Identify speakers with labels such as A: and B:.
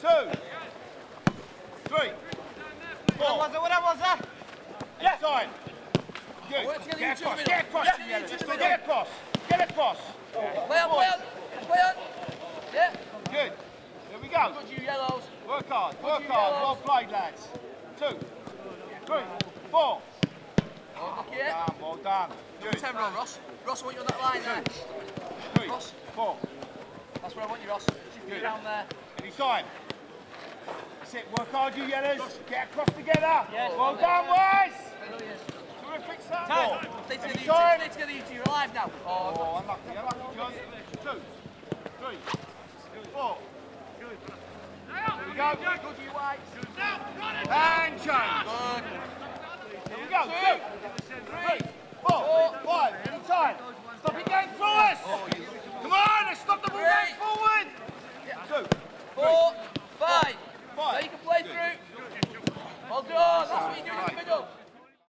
A: two, three, four.
B: What Was it? What was that?
A: Inside. Good.
C: Oh, work together,
A: Get across, get across.
C: Yeah,
A: you
C: you
A: yellow.
C: two in the
A: Just
C: middle.
A: Get across. Get across.
C: Play on, play on. Play on. Yeah.
A: Good. Here we go.
C: Good, you yellows.
A: Work hard, work hard. Well played, lads. Two, three, four.
C: Oh, look here.
A: Done, well done. Good.
C: Ten row, Ross. Ross, I want you on that line there. Eh?
A: Three,
C: Ross.
A: four.
C: That's where I want you, Ross.
A: Good.
C: you down there.
A: Anytime. That's it. Work hard, you yellows. Get across together. Well done, boys. Terrific start. Four.
C: Stay together, you two. Stay together, you two. You're alive now. Oh,
A: Oh, unlucky, unlucky, John. Two, three, four. Here we go.
C: good, you whites.
A: And change.
C: Good.
A: Here we go. Two, Come on.